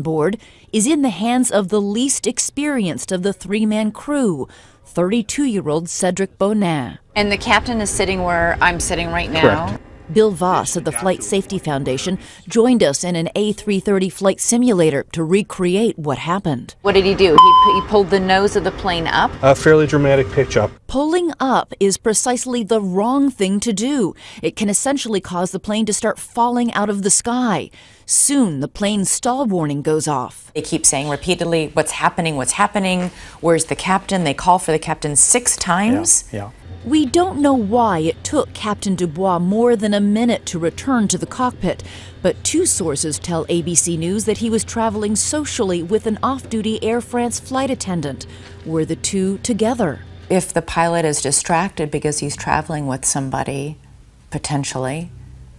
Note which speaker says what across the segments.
Speaker 1: on board is in the hands of the least experienced of the three man crew, 32 year old Cedric Bonin.
Speaker 2: And the captain is sitting where I'm sitting right now.
Speaker 3: Correct.
Speaker 1: Bill Voss of the Flight Safety Foundation joined us in an A330 flight simulator to recreate what happened.
Speaker 2: What did he do? He, he pulled the nose of the plane up.
Speaker 3: A fairly dramatic pitch up.
Speaker 1: Pulling up is precisely the wrong thing to do. It can essentially cause the plane to start falling out of the sky. Soon, the plane's stall warning goes off.
Speaker 2: They keep saying repeatedly, What's happening? What's happening? Where's the captain? They call for the captain six times.
Speaker 3: Yeah.
Speaker 1: We don't know why it took Captain Dubois more than a minute to return to the cockpit, but two sources tell ABC News that he was traveling socially with an off duty Air France flight attendant. Were the two together?
Speaker 2: If the pilot is distracted because he's traveling with somebody, potentially,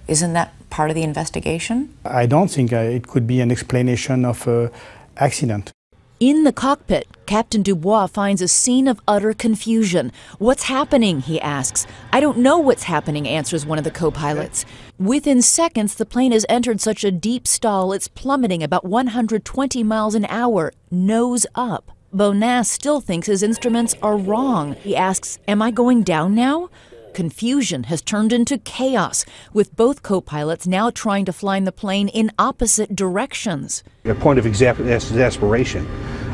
Speaker 2: isn't that part of the investigation?
Speaker 4: I don't think uh, it could be an explanation of an accident.
Speaker 1: In the cockpit, Captain Dubois finds a scene of utter confusion. What's happening? he asks. I don't know what's happening, answers one of the co pilots. Within seconds, the plane has entered such a deep stall it's plummeting about 120 miles an hour, nose up. Bonin still thinks his instruments are wrong. He asks, Am I going down now? Confusion has turned into chaos, with both co pilots now trying to fly the plane in opposite directions.
Speaker 3: A point of exas- exasperation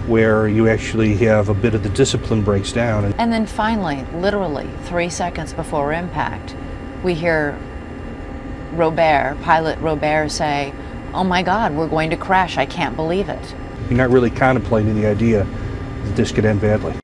Speaker 3: where you actually have a bit of the discipline breaks down.
Speaker 2: And then finally, literally three seconds before impact, we hear Robert, pilot Robert, say, Oh my God, we're going to crash. I can't believe it.
Speaker 3: you're not really contemplating the idea that this could end badly.